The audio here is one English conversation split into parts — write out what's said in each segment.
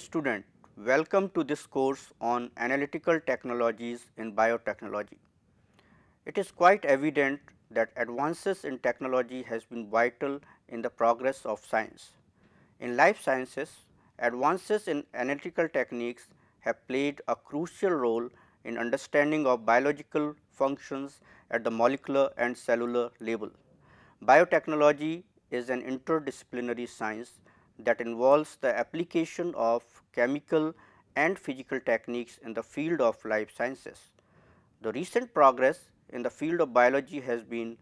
Student, welcome to this course on analytical technologies in biotechnology. It is quite evident that advances in technology has been vital in the progress of science. In life sciences, advances in analytical techniques have played a crucial role in understanding of biological functions at the molecular and cellular level. Biotechnology is an interdisciplinary science that involves the application of chemical and physical techniques in the field of life sciences. The recent progress in the field of biology has been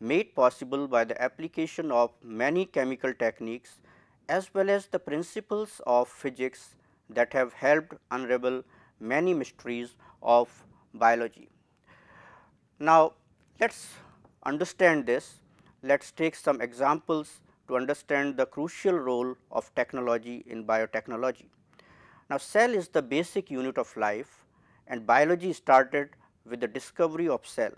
made possible by the application of many chemical techniques as well as the principles of physics that have helped unravel many mysteries of biology. Now, let us understand this, let us take some examples to understand the crucial role of technology in biotechnology. Now, cell is the basic unit of life and biology started with the discovery of cell.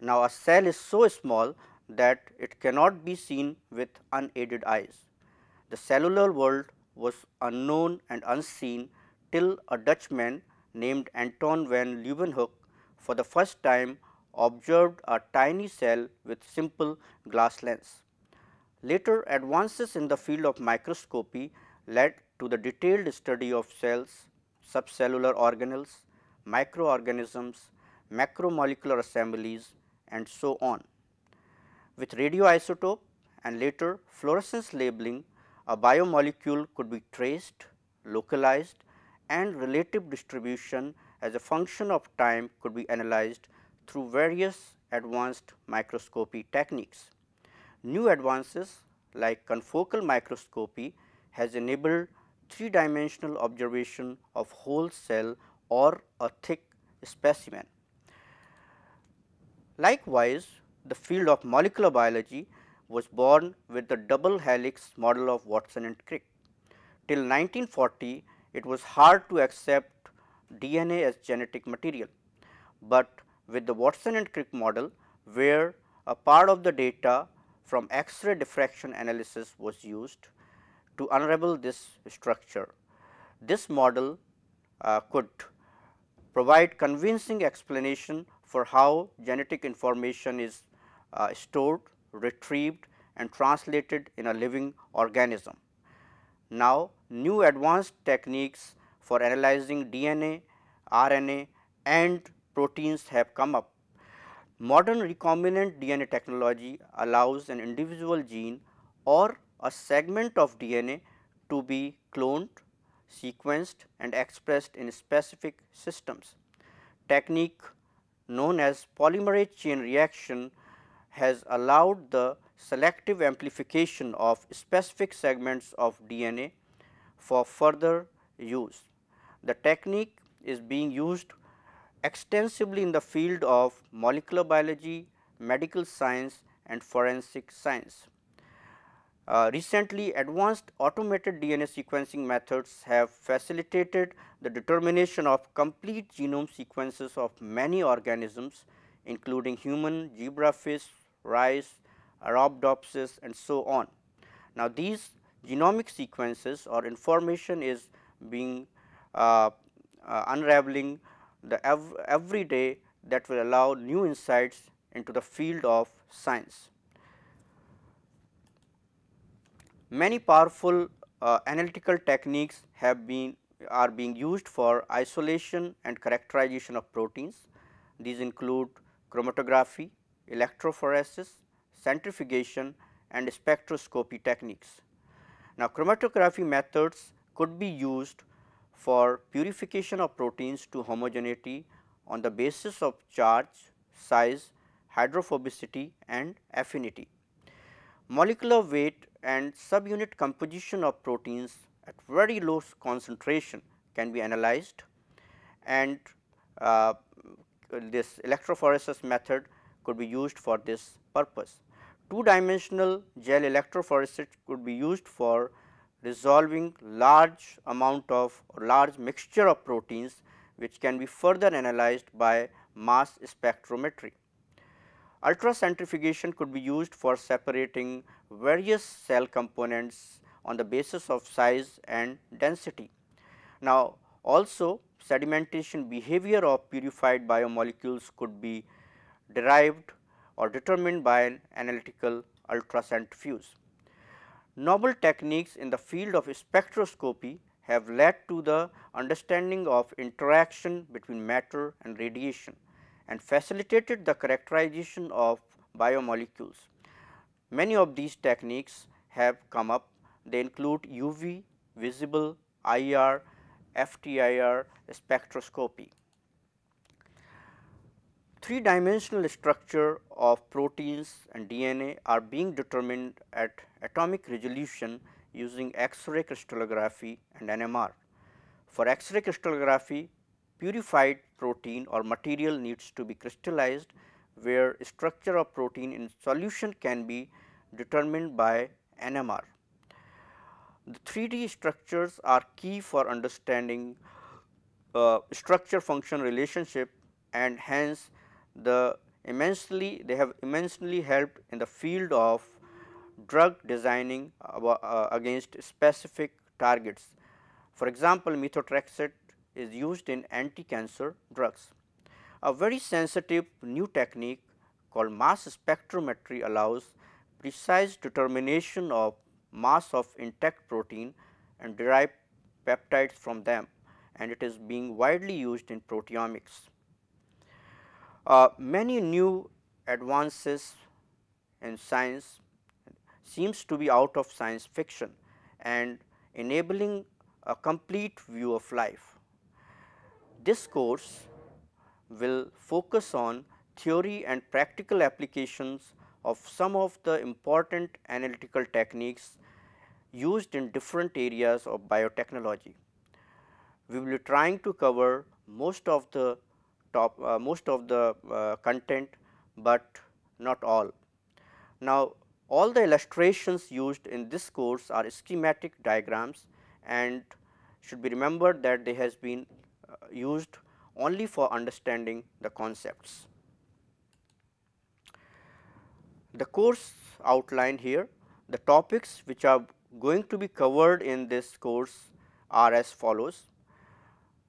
Now, a cell is so small that it cannot be seen with unaided eyes. The cellular world was unknown and unseen till a Dutchman named Anton van Leeuwenhoek for the first time observed a tiny cell with simple glass lens. Later advances in the field of microscopy led to the detailed study of cells, subcellular organelles, microorganisms, macromolecular assemblies and so on. With radioisotope and later fluorescence labeling, a biomolecule could be traced, localized and relative distribution as a function of time could be analyzed through various advanced microscopy techniques. New advances like confocal microscopy has enabled three dimensional observation of whole cell or a thick specimen. Likewise, the field of molecular biology was born with the double helix model of Watson and Crick. Till 1940, it was hard to accept DNA as genetic material, but with the Watson and Crick model, where a part of the data from X-ray diffraction analysis was used to unravel this structure. This model uh, could provide convincing explanation for how genetic information is uh, stored, retrieved and translated in a living organism. Now, new advanced techniques for analyzing DNA, RNA and proteins have come up Modern recombinant DNA technology allows an individual gene or a segment of DNA to be cloned, sequenced and expressed in specific systems. Technique known as polymerase chain reaction has allowed the selective amplification of specific segments of DNA for further use. The technique is being used extensively in the field of molecular biology, medical science and forensic science. Uh, recently advanced automated DNA sequencing methods have facilitated the determination of complete genome sequences of many organisms including human, zebrafish, rice, Arabidopsis and so on. Now, these genomic sequences or information is being uh, uh, unraveling the ev every day that will allow new insights into the field of science. Many powerful uh, analytical techniques have been are being used for isolation and characterization of proteins. These include chromatography, electrophoresis, centrifugation and spectroscopy techniques. Now, chromatography methods could be used for purification of proteins to homogeneity on the basis of charge, size, hydrophobicity and affinity. Molecular weight and subunit composition of proteins at very low concentration can be analyzed and uh, this electrophoresis method could be used for this purpose. Two dimensional gel electrophoresis could be used for resolving large amount of large mixture of proteins which can be further analyzed by mass spectrometry. Ultracentrifugation could be used for separating various cell components on the basis of size and density. Now, also sedimentation behavior of purified biomolecules could be derived or determined by an analytical ultracentrifuge. Novel techniques in the field of spectroscopy have led to the understanding of interaction between matter and radiation and facilitated the characterization of biomolecules. Many of these techniques have come up. They include UV, visible, IR, FTIR, spectroscopy. Three dimensional structure of proteins and DNA are being determined at atomic resolution using X-ray crystallography and NMR. For X-ray crystallography, purified protein or material needs to be crystallized where structure of protein in solution can be determined by NMR. The 3D structures are key for understanding uh, structure function relationship and hence the immensely they have immensely helped in the field of drug designing uh, against specific targets. For example, methotrexate is used in anti-cancer drugs. A very sensitive new technique called mass spectrometry allows precise determination of mass of intact protein and derive peptides from them and it is being widely used in proteomics. Uh, many new advances in science seems to be out of science fiction and enabling a complete view of life. This course will focus on theory and practical applications of some of the important analytical techniques used in different areas of biotechnology. We will be trying to cover most of the top uh, most of the uh, content, but not all. Now, all the illustrations used in this course are schematic diagrams and should be remembered that they has been uh, used only for understanding the concepts. The course outline here, the topics which are going to be covered in this course are as follows.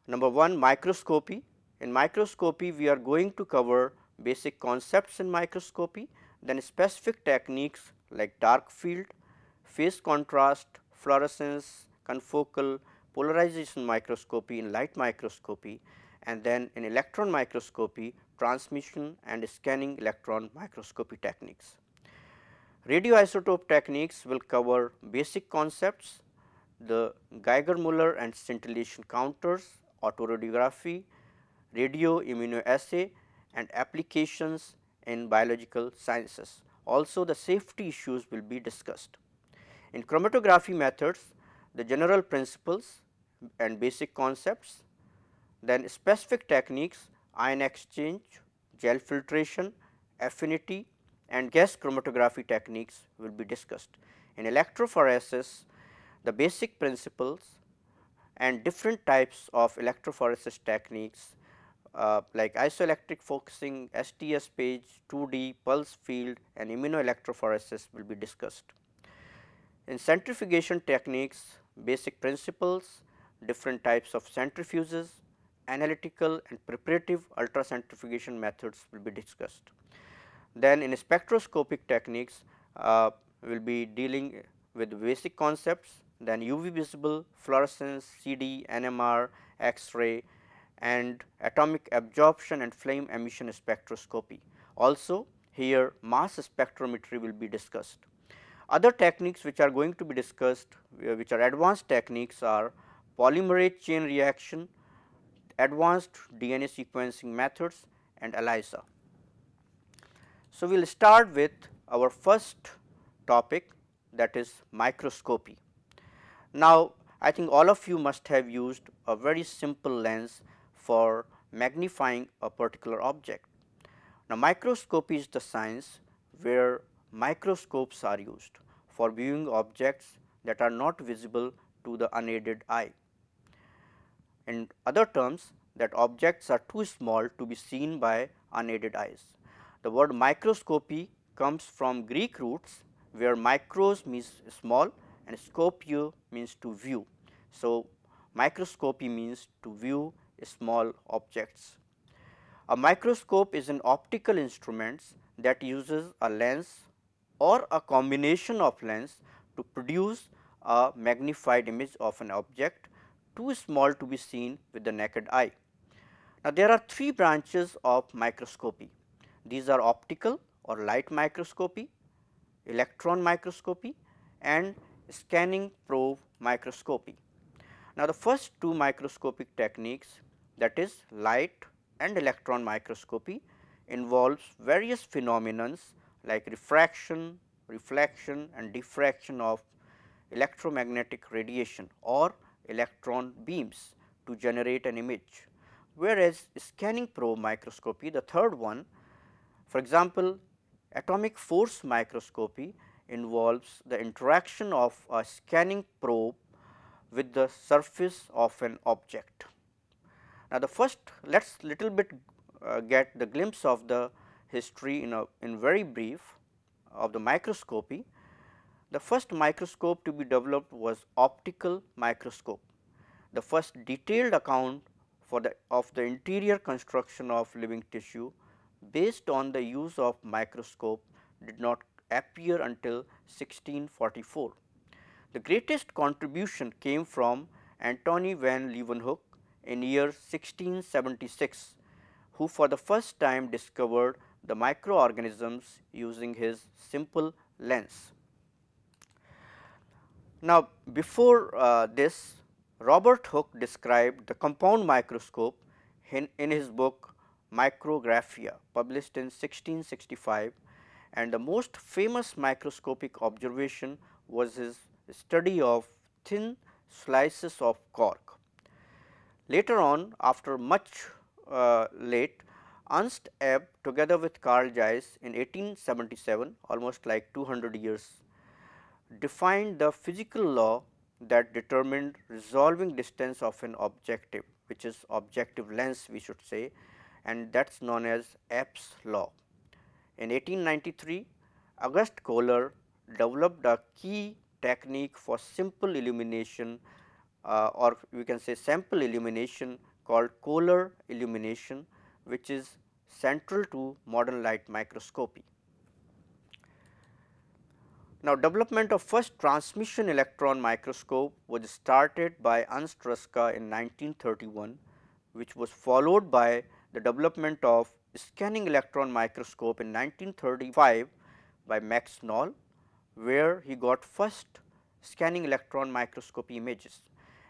Number 1 microscopy. In microscopy, we are going to cover basic concepts in microscopy, then specific techniques like dark field, phase contrast, fluorescence, confocal, polarization microscopy in light microscopy and then in electron microscopy transmission and scanning electron microscopy techniques. Radioisotope techniques will cover basic concepts, the Geiger-Müller and scintillation counters, autoradiography, radio immunoassay and applications in biological sciences. Also the safety issues will be discussed. In chromatography methods, the general principles and basic concepts, then specific techniques, ion exchange, gel filtration, affinity and gas chromatography techniques will be discussed. In electrophoresis, the basic principles and different types of electrophoresis techniques uh, like isoelectric focusing, SDS-PAGE, 2D, pulse field and immunoelectrophoresis will be discussed. In centrifugation techniques, basic principles, different types of centrifuges, analytical and preparative ultracentrifugation methods will be discussed. Then in spectroscopic techniques, uh, we will be dealing with basic concepts, then UV visible, fluorescence, CD, NMR, X-ray and atomic absorption and flame emission spectroscopy. Also here mass spectrometry will be discussed. Other techniques which are going to be discussed uh, which are advanced techniques are polymerase chain reaction, advanced DNA sequencing methods and ELISA. So, we will start with our first topic that is microscopy. Now, I think all of you must have used a very simple lens for magnifying a particular object. Now, microscopy is the science where microscopes are used for viewing objects that are not visible to the unaided eye. In other terms that objects are too small to be seen by unaided eyes. The word microscopy comes from Greek roots where micros means small and scopio means to view. So, microscopy means to view small objects. A microscope is an optical instrument that uses a lens or a combination of lens to produce a magnified image of an object too small to be seen with the naked eye. Now, there are three branches of microscopy. These are optical or light microscopy, electron microscopy and scanning probe microscopy. Now, the first two microscopic techniques that is light and electron microscopy involves various phenomena like refraction, reflection and diffraction of electromagnetic radiation or electron beams to generate an image. Whereas, scanning probe microscopy the third one for example, atomic force microscopy involves the interaction of a scanning probe with the surface of an object. Now, the first let us little bit uh, get the glimpse of the history in a in very brief of the microscopy. The first microscope to be developed was optical microscope. The first detailed account for the of the interior construction of living tissue based on the use of microscope did not appear until 1644. The greatest contribution came from Antony van Leeuwenhoek in year 1676, who for the first time discovered the microorganisms using his simple lens. Now, before uh, this Robert Hooke described the compound microscope in, in his book Micrographia published in 1665 and the most famous microscopic observation was his study of thin slices of cork. Later on after much uh, late Ernst Abbe together with Carl Zeiss in 1877 almost like 200 years defined the physical law that determined resolving distance of an objective which is objective lens we should say and that is known as Abbe's law. In 1893, August Kohler developed a key technique for simple illumination Uh, or we can say sample illumination called Kohler illumination which is central to modern light microscopy. Now, development of first transmission electron microscope was started by Ernst Ruska in 1931 which was followed by the development of scanning electron microscope in 1935 by Max Knoll, where he got first scanning electron microscopy images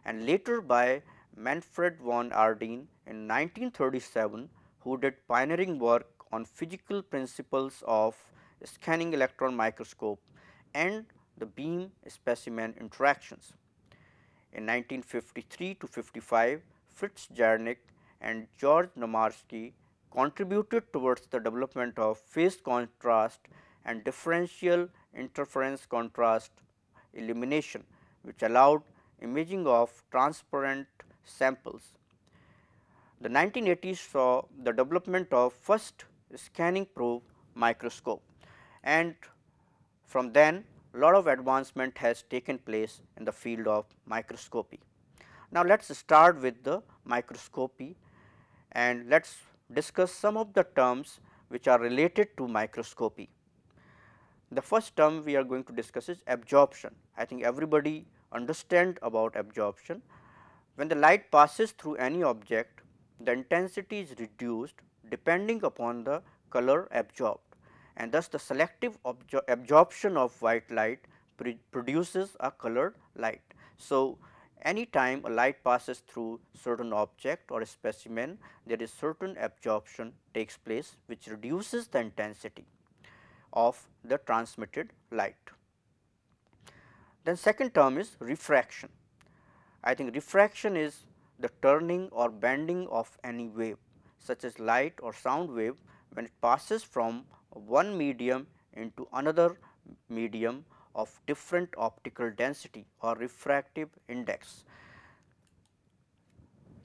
and later by Manfred von Ardenne in 1937, who did pioneering work on physical principles of scanning electron microscope and the beam specimen interactions. In 1953 to 55, Fritz Zernike and George Nomarski contributed towards the development of phase contrast and differential interference contrast illumination, which allowed imaging of transparent samples. The 1980s saw the development of first scanning probe microscope and from then a lot of advancement has taken place in the field of microscopy. Now, let us start with the microscopy and let us discuss some of the terms which are related to microscopy. The first term we are going to discuss is absorption. I think everybody understand about absorption. When the light passes through any object, the intensity is reduced depending upon the color absorbed and thus the selective absorption of white light produces a colored light. So, any time a light passes through certain object or specimen, there is certain absorption takes place which reduces the intensity of the transmitted light. Then second term is refraction. I think refraction is the turning or bending of any wave such as light or sound wave when it passes from one medium into another medium of different optical density or refractive index.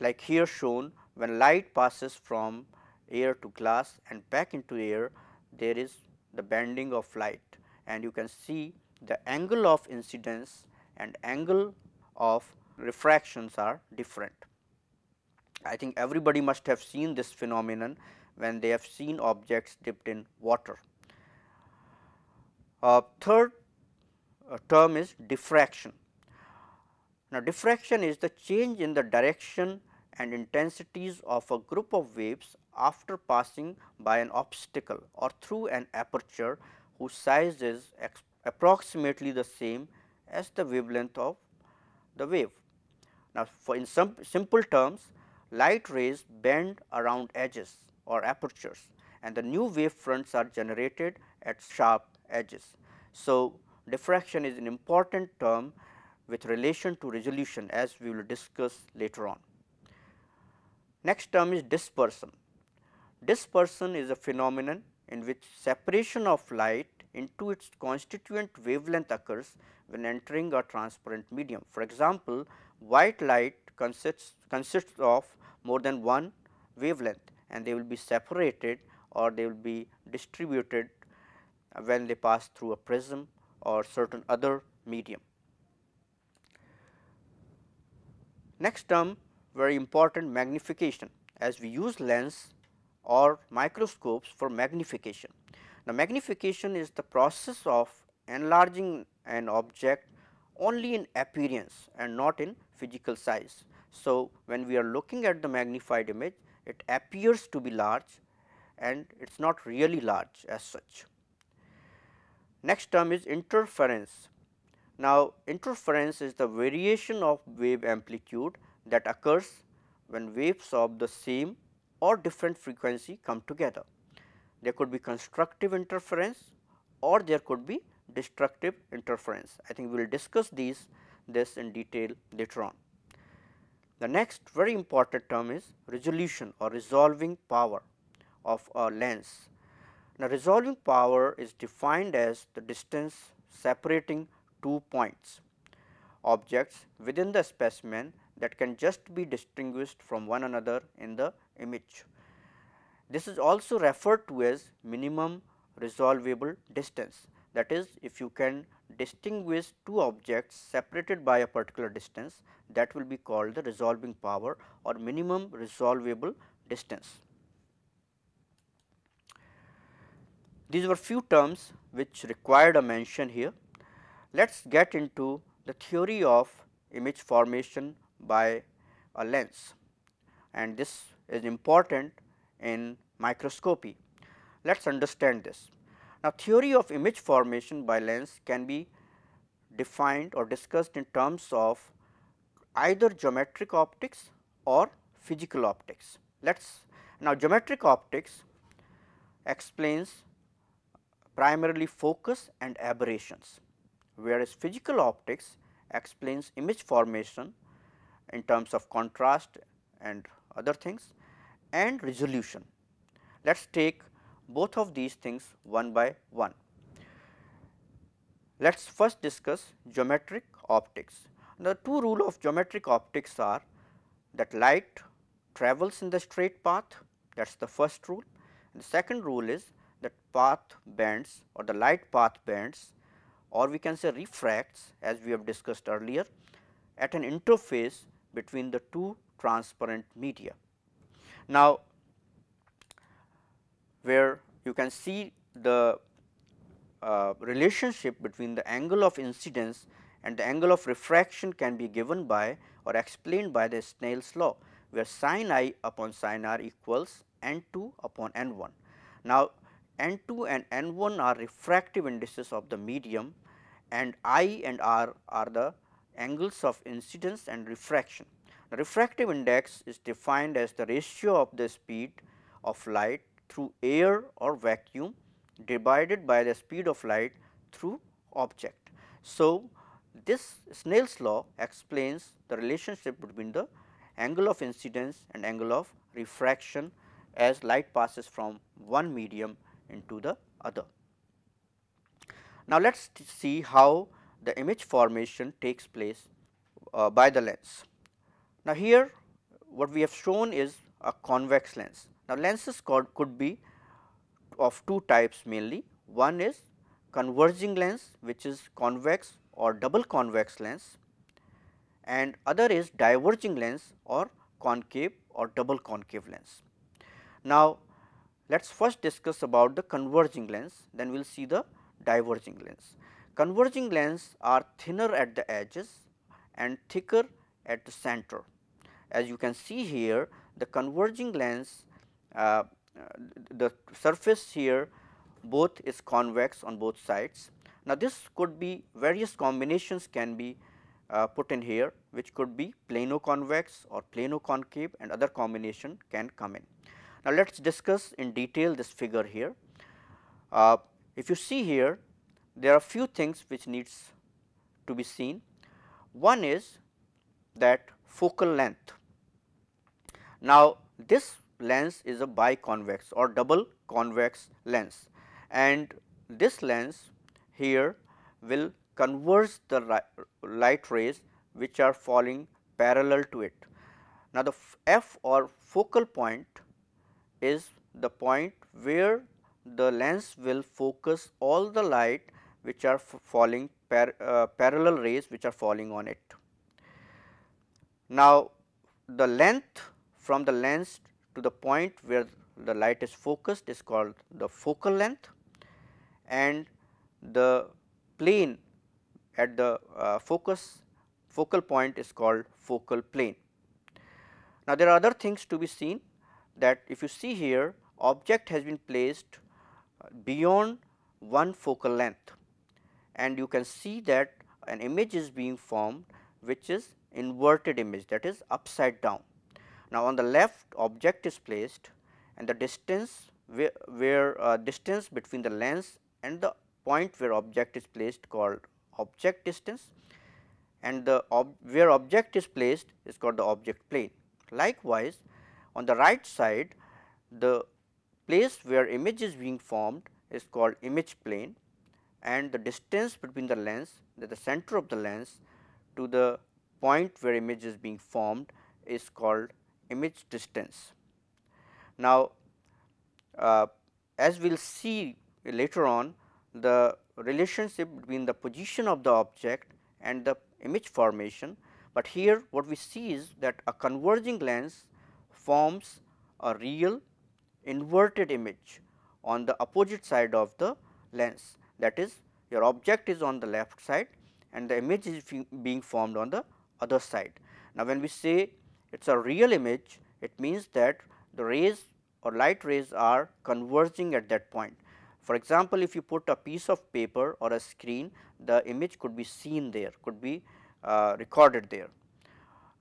Like here shown when light passes from air to glass and back into air there is the bending of light and you can see the angle of incidence and angle of refractions are different. I think everybody must have seen this phenomenon when they have seen objects dipped in water. Uh, third uh, term is diffraction. Now, diffraction is the change in the direction and intensities of a group of waves after passing by an obstacle or through an aperture whose size is approximately the same as the wavelength of the wave. Now, for in some simple terms light rays bend around edges or apertures and the new wave fronts are generated at sharp edges. So, diffraction is an important term with relation to resolution as we will discuss later on. Next term is dispersion. Dispersion is a phenomenon in which separation of light into its constituent wavelength occurs when entering a transparent medium. For example, white light consists, consists of more than one wavelength and they will be separated or they will be distributed when they pass through a prism or certain other medium. Next term very important magnification as we use lens or microscopes for magnification. Now, magnification is the process of enlarging an object only in appearance and not in physical size. So, when we are looking at the magnified image, it appears to be large and it is not really large as such. Next term is interference. Now, interference is the variation of wave amplitude that occurs when waves of the same or different frequency come together. There could be constructive interference or there could be destructive interference. I think we will discuss these this in detail later on. The next very important term is resolution or resolving power of a lens. Now, resolving power is defined as the distance separating two points objects within the specimen that can just be distinguished from one another in the image. This is also referred to as minimum resolvable distance that is if you can distinguish two objects separated by a particular distance that will be called the resolving power or minimum resolvable distance. These were few terms which required a mention here. Let us get into the theory of image formation by a lens and this is important in microscopy. Let us understand this. Now, theory of image formation by lens can be defined or discussed in terms of either geometric optics or physical optics. Let us now geometric optics explains primarily focus and aberrations, whereas physical optics explains image formation in terms of contrast and other things and resolution. Let us take both of these things one by one. Let us first discuss geometric optics. The two rule of geometric optics are that light travels in the straight path that is the first rule. And the second rule is that path bends or the light path bends or we can say refracts as we have discussed earlier at an interface between the two transparent media. Now, where you can see the uh, relationship between the angle of incidence and the angle of refraction can be given by or explained by the Snell's law, where sin i upon sin r equals n 2 upon n 1. Now, n 2 and n 1 are refractive indices of the medium and i and r are the angles of incidence and refraction. The refractive index is defined as the ratio of the speed of light through air or vacuum divided by the speed of light through object. So, this Snell's law explains the relationship between the angle of incidence and angle of refraction as light passes from one medium into the other. Now, let us see how the image formation takes place uh, by the lens. Now, here what we have shown is a convex lens. Now, lenses could be of two types mainly. One is converging lens which is convex or double convex lens and other is diverging lens or concave or double concave lens. Now, let us first discuss about the converging lens then we will see the diverging lens. Converging lens are thinner at the edges and thicker at the center. As you can see here the converging lens uh, the surface here both is convex on both sides. Now, this could be various combinations can be uh, put in here which could be plano convex or plano concave and other combination can come in. Now, let us discuss in detail this figure here. Uh, if you see here there are few things which needs to be seen. One is that focal length. Now, this lens is a biconvex or double convex lens and this lens here will converge the light rays which are falling parallel to it. Now, the f or focal point is the point where the lens will focus all the light which are falling par, uh, parallel rays which are falling on it. Now, the length from the lens to the point where the light is focused is called the focal length and the plane at the uh, focus focal point is called focal plane. Now, there are other things to be seen that if you see here object has been placed beyond one focal length and you can see that an image is being formed which is inverted image that is upside down. Now, on the left object is placed and the distance where, where uh, distance between the lens and the point where object is placed called object distance and the ob where object is placed is called the object plane. Likewise, on the right side the place where image is being formed is called image plane and the distance between the lens that the center of the lens to the point where image is being formed is called image distance. Now, uh, as we will see later on the relationship between the position of the object and the image formation, but here what we see is that a converging lens forms a real inverted image on the opposite side of the lens that is your object is on the left side and the image is being formed on the other side. Now, when we say it is a real image it means that the rays or light rays are converging at that point. For example, if you put a piece of paper or a screen the image could be seen there could be uh, recorded there.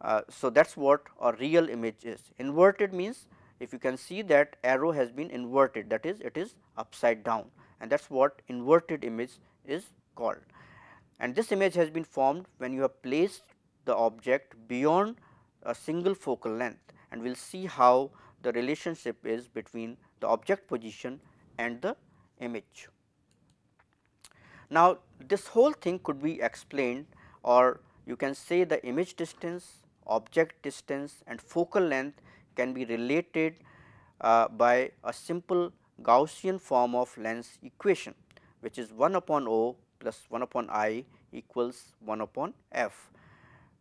Uh, so, that is what a real image is. Inverted means if you can see that arrow has been inverted that is it is upside down and that is what inverted image is called. And this image has been formed when you have placed the object beyond a single focal length and we will see how the relationship is between the object position and the image. Now, this whole thing could be explained or you can say the image distance, object distance and focal length can be related uh, by a simple Gaussian form of lens equation which is 1 upon O plus 1 upon I equals 1 upon f,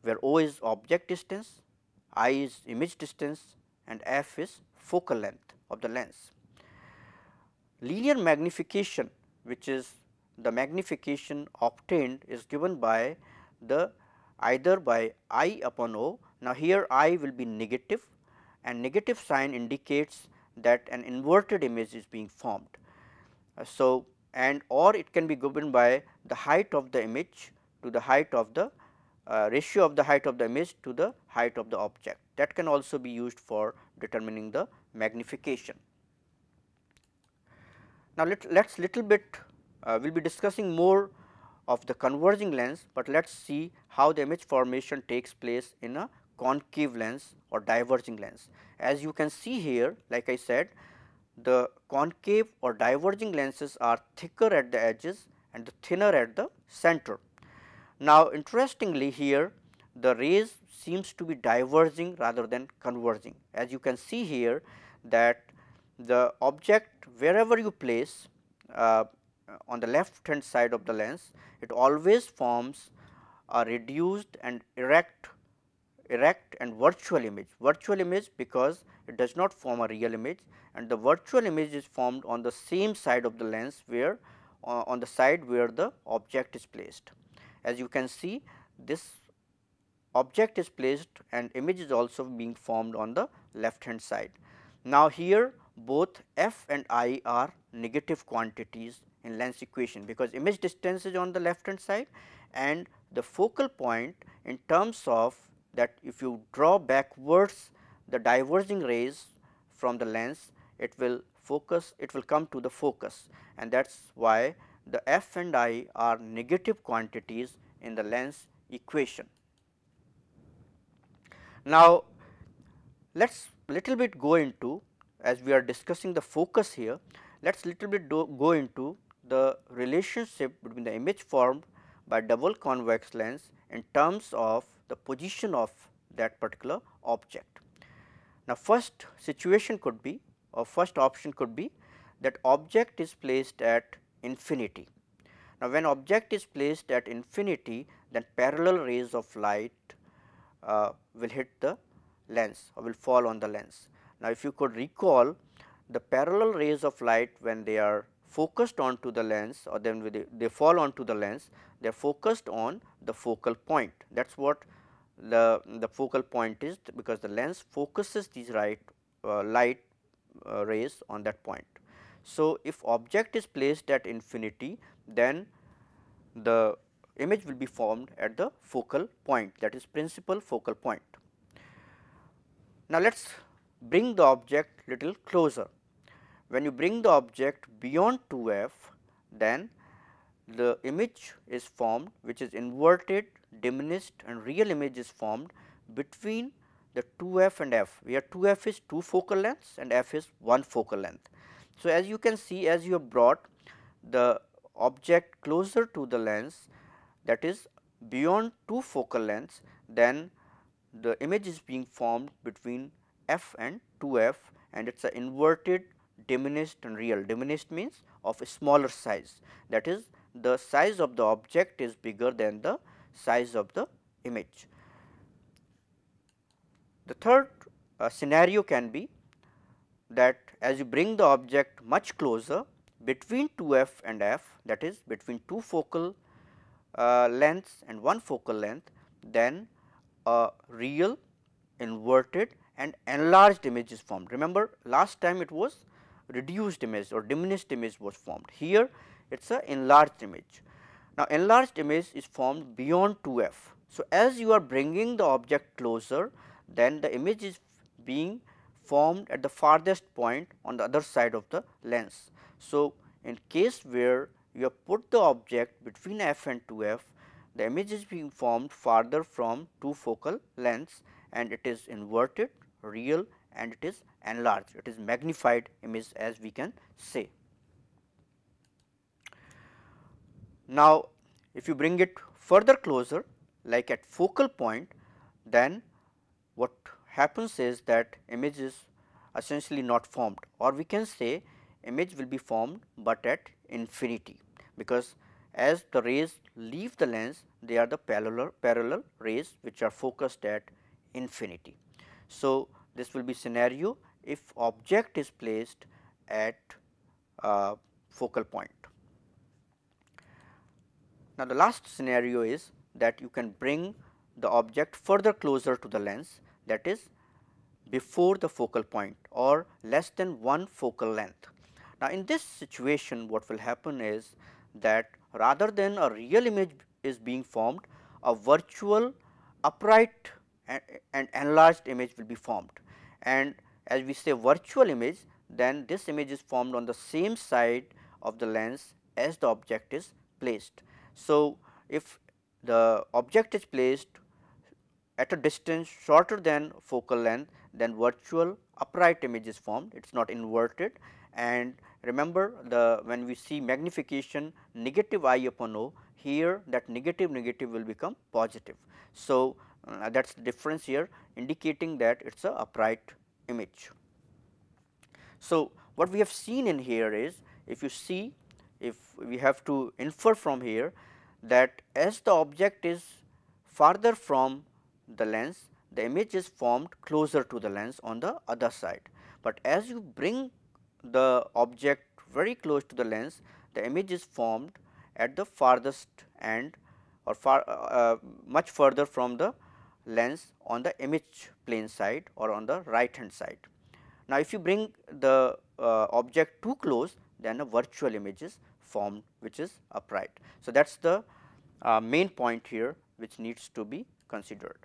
where O is object distance, I is image distance and f is focal length of the lens. Linear magnification which is the magnification obtained is given by the either by I upon O. Now, here I will be negative and negative sign indicates that an inverted image is being formed. Uh, so, and or it can be given by the height of the image to the height of the uh, ratio of the height of the image to the height of the object that can also be used for determining the magnification. Now, let us little bit uh, we will be discussing more of the converging lens, but let us see how the image formation takes place in a concave lens or diverging lens. As you can see here like I said the concave or diverging lenses are thicker at the edges and thinner at the center. Now, interestingly here the rays seems to be diverging rather than converging. As you can see here that the object wherever you place uh, on the left hand side of the lens, it always forms a reduced and erect erect and virtual image. Virtual image because it does not form a real image and the virtual image is formed on the same side of the lens where uh, on the side where the object is placed. As you can see this object is placed and image is also being formed on the left hand side. Now, here both f and i are negative quantities in lens equation because image distance is on the left hand side and the focal point in terms of that if you draw backwards the diverging rays from the lens it will focus it will come to the focus and that is why the f and i are negative quantities in the lens equation. Now, let us little bit go into as we are discussing the focus here, let us little bit do, go into the relationship between the image formed by double convex lens in terms of the position of that particular object. Now, first situation could be or first option could be that object is placed at infinity. Now, when object is placed at infinity then parallel rays of light uh, will hit the lens or will fall on the lens. Now, if you could recall the parallel rays of light when they are focused onto the lens or then they, they fall onto the lens, they are focused on the focal point. That is what the, the focal point is because the lens focuses these right, uh, light uh, rays on that point. So, if object is placed at infinity, then the image will be formed at the focal point that is principal focal point. Now, let us bring the object little closer. When you bring the object beyond 2 f, then the image is formed which is inverted, diminished and real image is formed between the 2 f and f, where 2 f is 2 focal lengths and f is 1 focal length. So, as you can see as you have brought the object closer to the lens that is beyond 2 focal lengths, then the image is being formed between f and 2 f and it is a inverted diminished and real. Diminished means of a smaller size that is the size of the object is bigger than the size of the image. The third uh, scenario can be that as you bring the object much closer between 2 f and f that is between two focal uh, lengths and one focal length then a real inverted and enlarged image is formed. Remember last time it was reduced image or diminished image was formed. Here it is a enlarged image. Now, enlarged image is formed beyond 2 f. So, as you are bringing the object closer then the image is being formed at the farthest point on the other side of the lens. So, in case where you have put the object between f and 2 f, the image is being formed farther from two focal lengths and it is inverted real and it is enlarged, it is magnified image as we can say. Now, if you bring it further closer like at focal point, then what happens is that image is essentially not formed or we can say image will be formed, but at infinity because as the rays leave the lens they are the parallel, parallel rays which are focused at infinity. So, this will be scenario if object is placed at uh, focal point. Now, the last scenario is that you can bring the object further closer to the lens that is before the focal point or less than one focal length. Now, in this situation what will happen is that rather than a real image is being formed, a virtual upright and enlarged image will be formed and as we say virtual image then this image is formed on the same side of the lens as the object is placed. So, if the object is placed at a distance shorter than focal length then virtual upright image is formed it is not inverted and remember the when we see magnification negative i upon o here that negative negative will become positive. So, uh, that is the difference here indicating that it is a upright image. So, what we have seen in here is if you see if we have to infer from here that as the object is farther from the lens, the image is formed closer to the lens on the other side. But as you bring the object very close to the lens, the image is formed at the farthest end or far uh, uh, much further from the lens on the image plane side or on the right hand side. Now, if you bring the uh, object too close then a virtual image is formed which is upright. So, that is the uh, main point here which needs to be considered.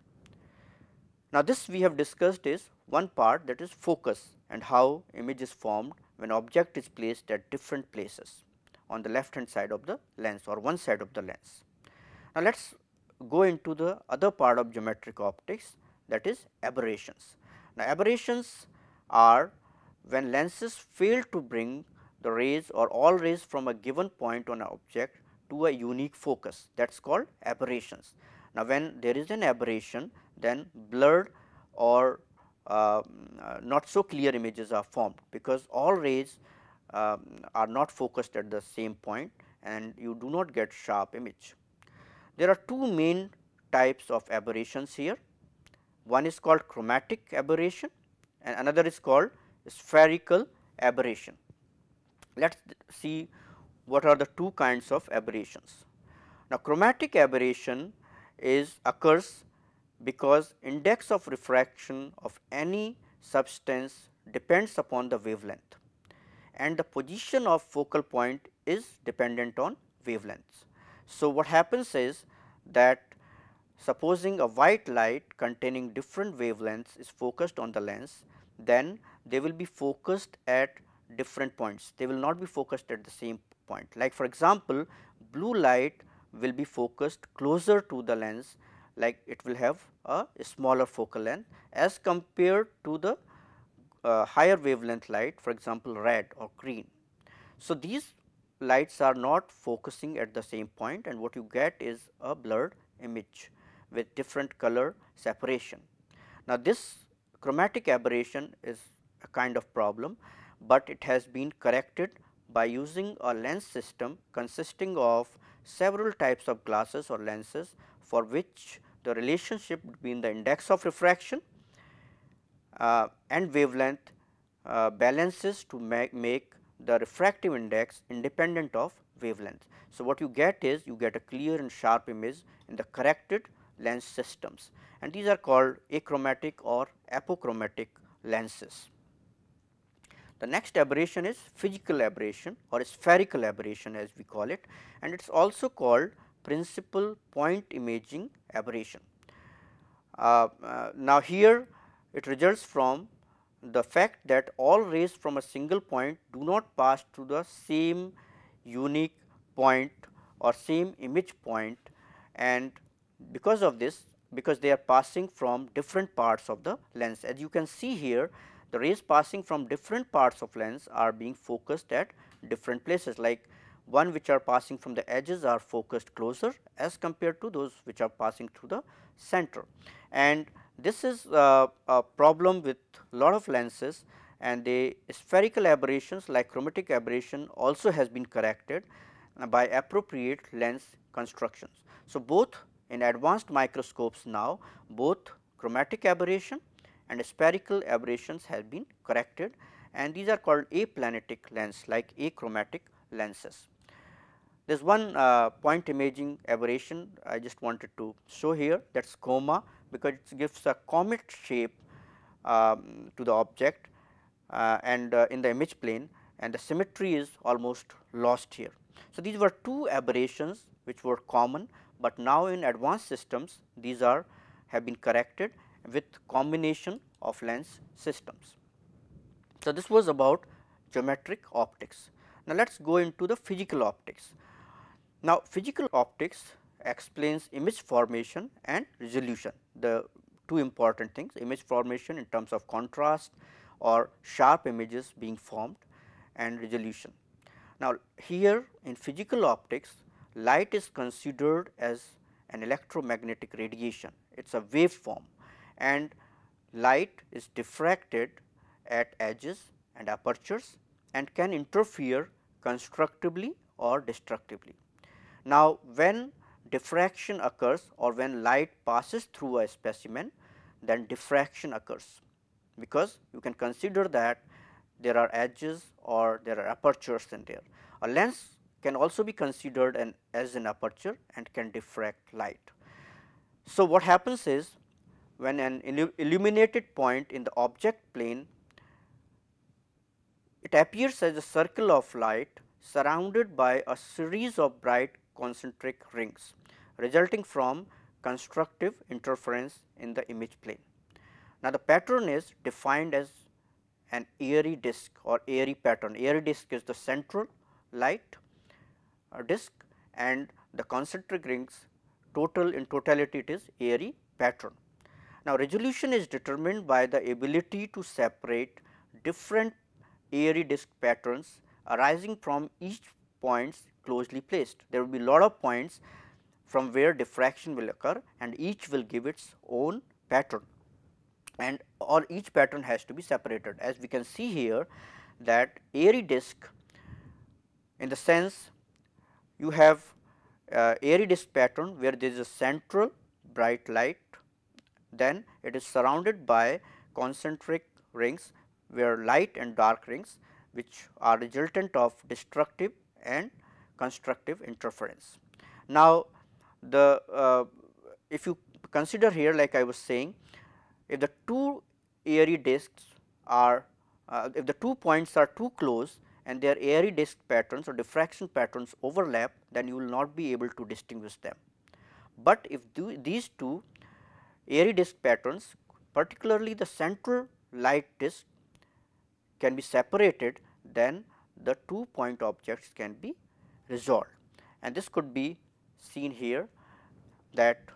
Now, this we have discussed is one part that is focus and how image is formed when object is placed at different places on the left hand side of the lens or one side of the lens. Now, let us go into the other part of geometric optics that is aberrations. Now, aberrations are when lenses fail to bring the rays or all rays from a given point on an object to a unique focus that is called aberrations. Now, when there is an aberration then blurred or uh, not so clear images are formed because all rays uh, are not focused at the same point and you do not get sharp image. There are two main types of aberrations here. One is called chromatic aberration and another is called spherical aberration. Let us see what are the two kinds of aberrations. Now, chromatic aberration is occurs because index of refraction of any substance depends upon the wavelength and the position of focal point is dependent on wavelengths. So, what happens is that supposing a white light containing different wavelengths is focused on the lens, then they will be focused at different points. They will not be focused at the same point. Like for example, blue light will be focused closer to the lens like it will have a smaller focal length as compared to the uh, higher wavelength light for example, red or green. So, these lights are not focusing at the same point and what you get is a blurred image with different color separation. Now, this chromatic aberration is a kind of problem but it has been corrected by using a lens system consisting of several types of glasses or lenses for which the relationship between the index of refraction uh, and wavelength uh, balances to make, make the refractive index independent of wavelength. So, what you get is you get a clear and sharp image in the corrected lens systems and these are called achromatic or apochromatic lenses. The next aberration is physical aberration or spherical aberration as we call it and it is also called principal point imaging aberration. Uh, uh, now, here it results from the fact that all rays from a single point do not pass to the same unique point or same image point and because of this because they are passing from different parts of the lens. As you can see here the rays passing from different parts of lens are being focused at different places like one which are passing from the edges are focused closer as compared to those which are passing through the center. And this is uh, a problem with lot of lenses and the spherical aberrations like chromatic aberration also has been corrected by appropriate lens constructions. So, both in advanced microscopes now both chromatic aberration and spherical aberrations have been corrected and these are called aplanatic lens like achromatic lenses. There is one uh, point imaging aberration I just wanted to show here that is coma because it gives a comet shape um, to the object uh, and uh, in the image plane and the symmetry is almost lost here. So, these were two aberrations which were common, but now in advanced systems these are have been corrected with combination of lens systems. So, this was about geometric optics. Now, let us go into the physical optics. Now, physical optics explains image formation and resolution, the two important things image formation in terms of contrast or sharp images being formed and resolution. Now, here in physical optics light is considered as an electromagnetic radiation, it is a wave form and light is diffracted at edges and apertures and can interfere constructively or destructively. Now, when diffraction occurs or when light passes through a specimen, then diffraction occurs, because you can consider that there are edges or there are apertures in there. A lens can also be considered an, as an aperture and can diffract light. So, what happens is when an illuminated point in the object plane it appears as a circle of light surrounded by a series of bright concentric rings resulting from constructive interference in the image plane. Now, the pattern is defined as an airy disk or airy pattern. Airy disk is the central light uh, disk and the concentric rings total in totality it is airy pattern. Now, resolution is determined by the ability to separate different airy disk patterns arising from each points closely placed. There will be lot of points from where diffraction will occur and each will give its own pattern and or each pattern has to be separated. As we can see here that airy disk in the sense you have uh, airy disk pattern where there is a central bright light then it is surrounded by concentric rings where light and dark rings which are resultant of destructive and constructive interference. Now, the uh, if you consider here like I was saying if the two airy disks are uh, if the two points are too close and their airy disk patterns or diffraction patterns overlap then you will not be able to distinguish them. But if these two airy disk patterns particularly the central light disk can be separated then the two point objects can be resolved and this could be seen here that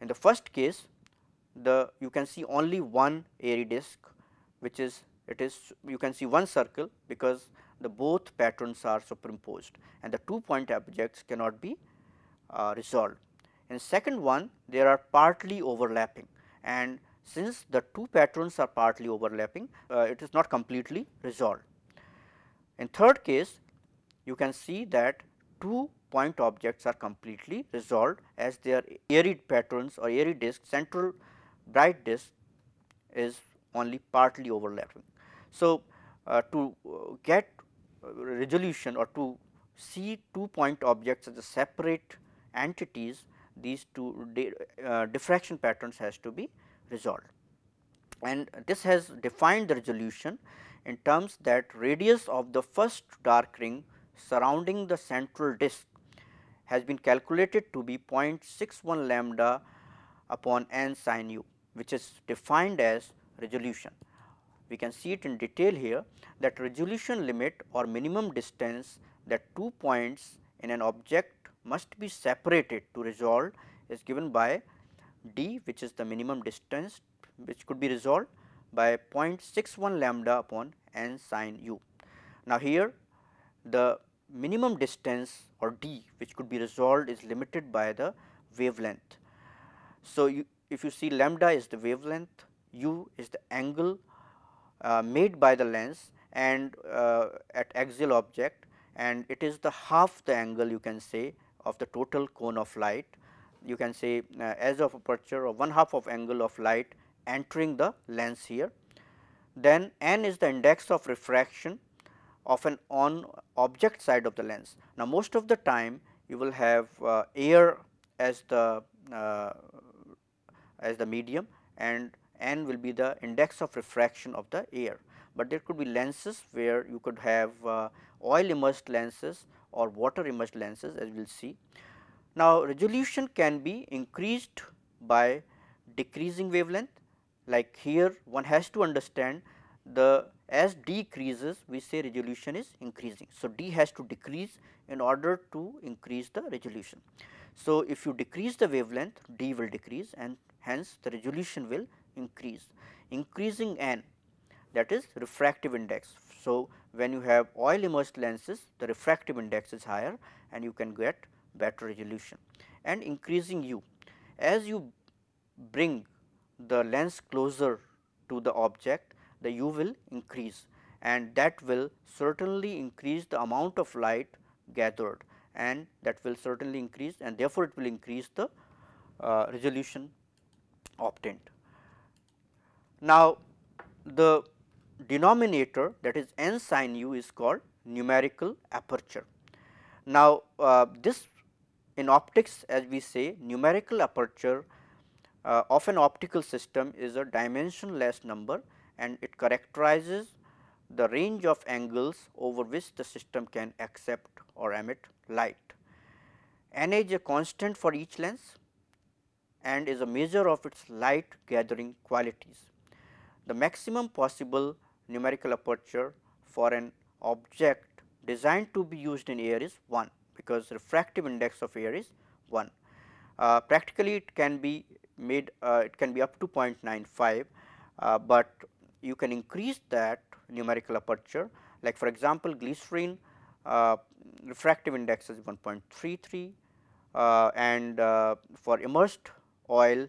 in the first case the you can see only one airy disk which is it is you can see one circle because the both patterns are superimposed and the two point objects cannot be uh, resolved. In second one there are partly overlapping and since the two patterns are partly overlapping uh, it is not completely resolved. In third case you can see that two point objects are completely resolved as their airy patterns or airy disk central bright disk is only partly overlapping. So, uh, to uh, get resolution or to see two point objects as a separate entities these two uh, diffraction patterns has to be resolved. And this has defined the resolution in terms that radius of the first dark ring surrounding the central disk has been calculated to be 0.61 lambda upon n sin u which is defined as resolution. We can see it in detail here that resolution limit or minimum distance that two points in an object must be separated to resolve is given by d which is the minimum distance which could be resolved by 0.61 lambda upon n sin u. Now, here the minimum distance or d which could be resolved is limited by the wavelength. So, you, if you see lambda is the wavelength, u is the angle uh, made by the lens and uh, at axial object and it is the half the angle you can say of the total cone of light. You can say uh, as of aperture or one half of angle of light entering the lens here. Then n is the index of refraction of an on object side of the lens. Now, most of the time you will have uh, air as the uh, as the medium and n will be the index of refraction of the air, but there could be lenses where you could have uh, oil immersed lenses or water immersed lenses as we will see. Now, resolution can be increased by decreasing wavelength like here one has to understand the as decreases we say resolution is increasing. So, d has to decrease in order to increase the resolution. So, if you decrease the wavelength d will decrease and hence the resolution will increase. Increasing n that is refractive index. So, when you have oil immersed lenses the refractive index is higher and you can get better resolution and increasing u. As you bring the lens closer to the object the u will increase and that will certainly increase the amount of light gathered and that will certainly increase and therefore, it will increase the uh, resolution obtained. Now, the denominator that is n sin u is called numerical aperture. Now, uh, this in optics as we say numerical aperture uh, of an optical system is a dimensionless number and it characterizes the range of angles over which the system can accept or emit light. N is a constant for each lens and is a measure of its light gathering qualities. The maximum possible numerical aperture for an object designed to be used in air is 1 because refractive index of air is 1. Uh, practically it can be made uh, it can be up to 0.95, uh, but you can increase that numerical aperture like for example, glycerin uh, refractive index is 1.33 uh, and uh, for immersed oil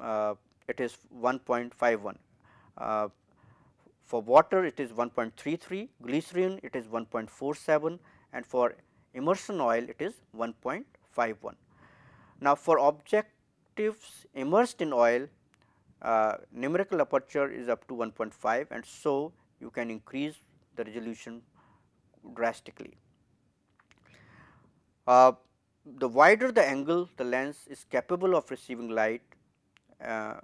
uh, it is 1.51. for water it is 1.33, glycerin it is 1.47 and for immersion oil it is 1.51. Now, for objectives immersed in oil uh, numerical aperture is up to 1.5 and so you can increase the resolution drastically. Uh, the wider the angle the lens is capable of receiving light, uh,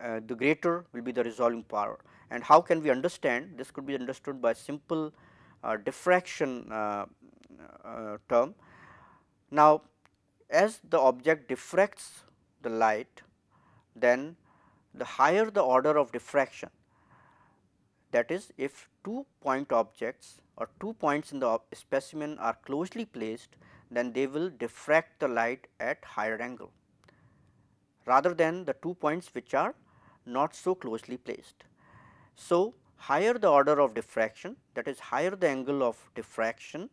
uh, the greater will be the resolving power. And how can we understand? This could be understood by simple uh, diffraction uh, term. Now, as the object diffracts the light, then the higher the order of diffraction that is if two point objects or two points in the specimen are closely placed then they will diffract the light at higher angle rather than the two points which are not so closely placed. So, higher the order of diffraction that is higher the angle of diffraction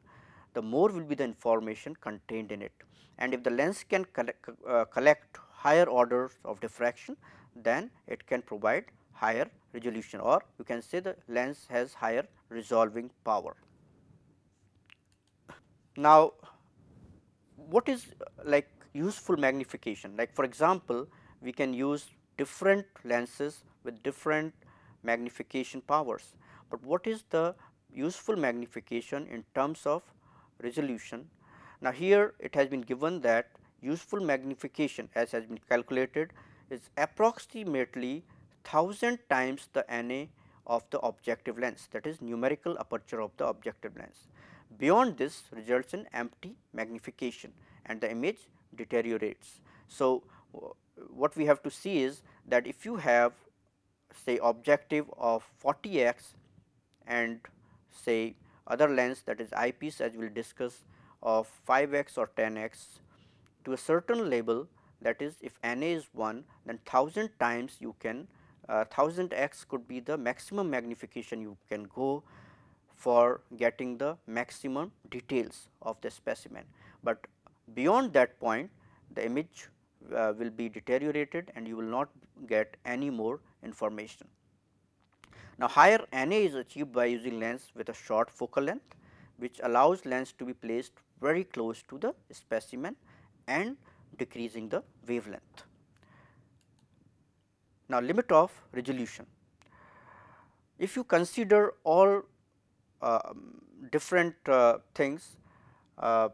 the more will be the information contained in it and if the lens can collect, uh, collect higher orders of diffraction then it can provide higher resolution or you can say the lens has higher resolving power. Now, what is like useful magnification like for example, we can use different lenses with different magnification powers, but what is the useful magnification in terms of resolution. Now, here it has been given that useful magnification as has been calculated is approximately 1000 times the Na of the objective lens that is numerical aperture of the objective lens. Beyond this results in empty magnification and the image deteriorates. So, what we have to see is that if you have say objective of 40 x and say other lens that is eyepiece as we will discuss of 5 x or 10 x to a certain label that is if Na is 1 then 1000 times you can uh, 1000 x could be the maximum magnification you can go for getting the maximum details of the specimen, but beyond that point the image uh, will be deteriorated and you will not get any more information. Now, higher NA is achieved by using lens with a short focal length which allows lens to be placed very close to the specimen and decreasing the wavelength. Now, limit of resolution. If you consider all uh, different uh, things, uh,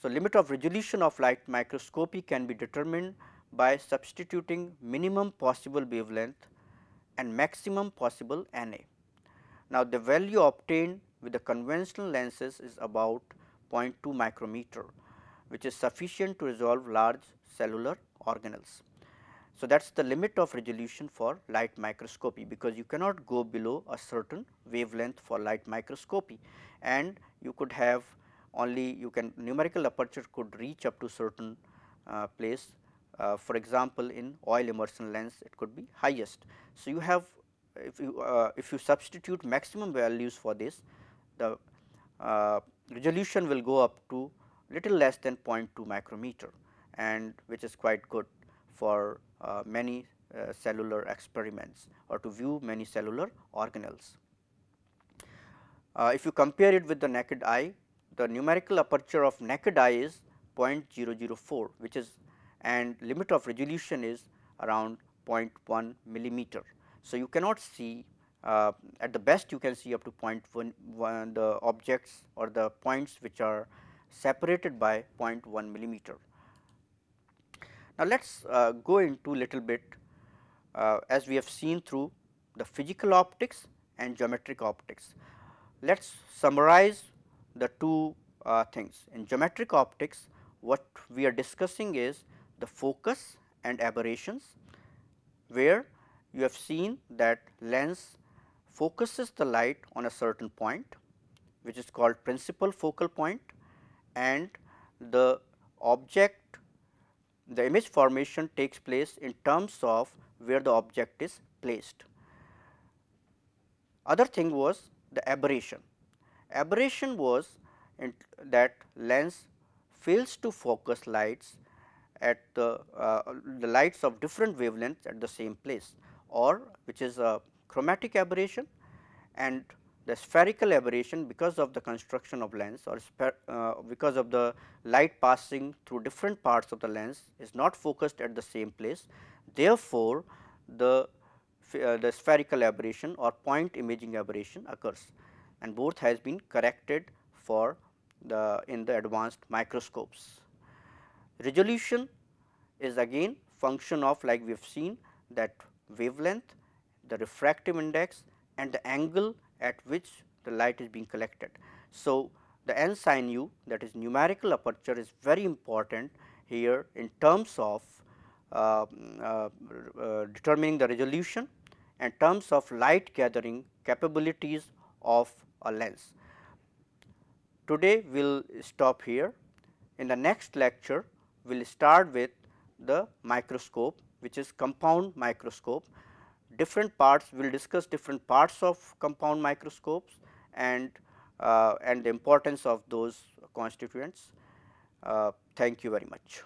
so limit of resolution of light microscopy can be determined by substituting minimum possible wavelength and maximum possible Na. Now, the value obtained with the conventional lenses is about 0.2 micrometer which is sufficient to resolve large cellular organelles. So, that is the limit of resolution for light microscopy because you cannot go below a certain wavelength for light microscopy and you could have only you can numerical aperture could reach up to certain uh, place uh, for example, in oil immersion lens it could be highest. So, you have if you uh, if you substitute maximum values for this the uh, resolution will go up to little less than 0.2 micrometer and which is quite good for uh, many uh, cellular experiments or to view many cellular organelles. Uh, if you compare it with the naked eye the numerical aperture of naked eye is 0.004 which is and limit of resolution is around 0.1 millimeter. So, you cannot see uh, at the best you can see up to 0.1 the objects or the points which are separated by 0.1 millimeter. Now, let us uh, go into little bit uh, as we have seen through the physical optics and geometric optics. Let us summarize the two uh, things. In geometric optics, what we are discussing is the focus and aberrations, where you have seen that lens focuses the light on a certain point, which is called principal focal point and the object the image formation takes place in terms of where the object is placed. Other thing was the aberration. Aberration was that lens fails to focus lights at the, uh, the lights of different wavelengths at the same place or which is a chromatic aberration and the spherical aberration because of the construction of lens or uh, because of the light passing through different parts of the lens is not focused at the same place. Therefore, the, uh, the spherical aberration or point imaging aberration occurs and both has been corrected for the in the advanced microscopes. Resolution is again function of like we have seen that wavelength, the refractive index and the angle at which the light is being collected. So, the n sin u that is numerical aperture is very important here in terms of uh, uh, uh, determining the resolution and terms of light gathering capabilities of a lens. Today we will stop here. In the next lecture, we will start with the microscope which is compound microscope different parts we will discuss different parts of compound microscopes and uh, and the importance of those constituents. Uh, thank you very much.